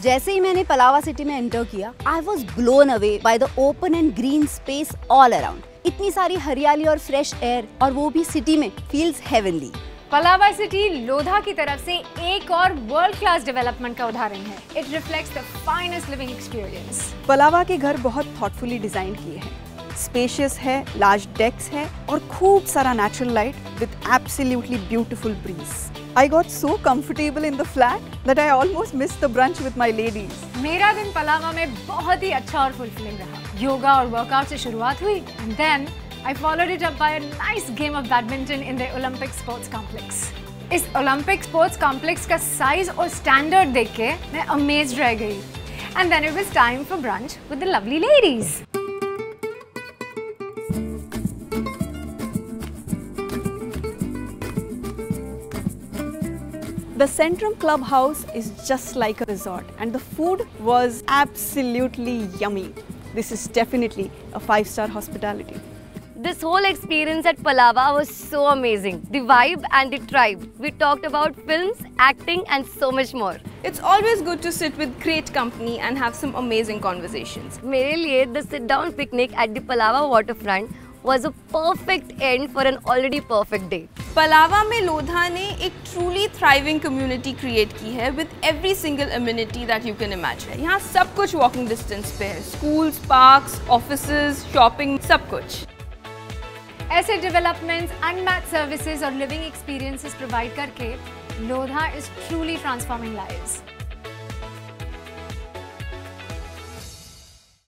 जैसे ही मैंने पलावा सिटी में एंटर किया I was blown away by the open and green space all around इतनी सारी हरियाली और फ्रेश एयर और वो भी सिटी में feels heavenly Palava city Lodha की तरफ़ से एक और वर्ल्ड क्लास डेवलपमेंट का उदाहरण है। It reflects the finest living experience Palava के घर बहुत थॉटफुली डिज़ाइन किए हैं। स्पेशियस है लार्ज डेक्स है और खूब सारा natural light with absolutely beautiful breeze I got so comfortable in the flat that I almost miss the brunch with my ladies मेरा दिन पलावा में बहुत ही अच्छा और फुलफिलिंग रहा योगा और वर्कआउट से शुरुआत हुई and then I followed it up by a nice game of badminton in the Olympic sports complex इस ओलंपिक स्पोर्ट्स कॉम्प्लेक्स का साइज और स्टैंडर्ड देख के मैं अमेज रह गई and then it was time for brunch with the lovely ladies The Centrum Clubhouse is just like a resort and the food was absolutely yummy. This is definitely a five-star hospitality. This whole experience at Palava was so amazing. The vibe and the tribe. We talked about films, acting and so much more. It's always good to sit with great company and have some amazing conversations. मेरे लिए the sit down picnic at the Palava waterfront was a perfect end for an already perfect day. Pallava में लोधा ने एक truly thriving community create की है with every single amenity that you can imagine यहाँ सब कुछ वॉकिंग डिस्टेंस पे है. स्कूल्स पार्क्स ऑफिसेज शॉपिंग सब कुछ. ऐसे डेवलपमेंट्स अनमैच सर्विसेज़ और लिविंग एक्सपीरियंसेस प्रोवाइड करके Lodha is truly transforming lives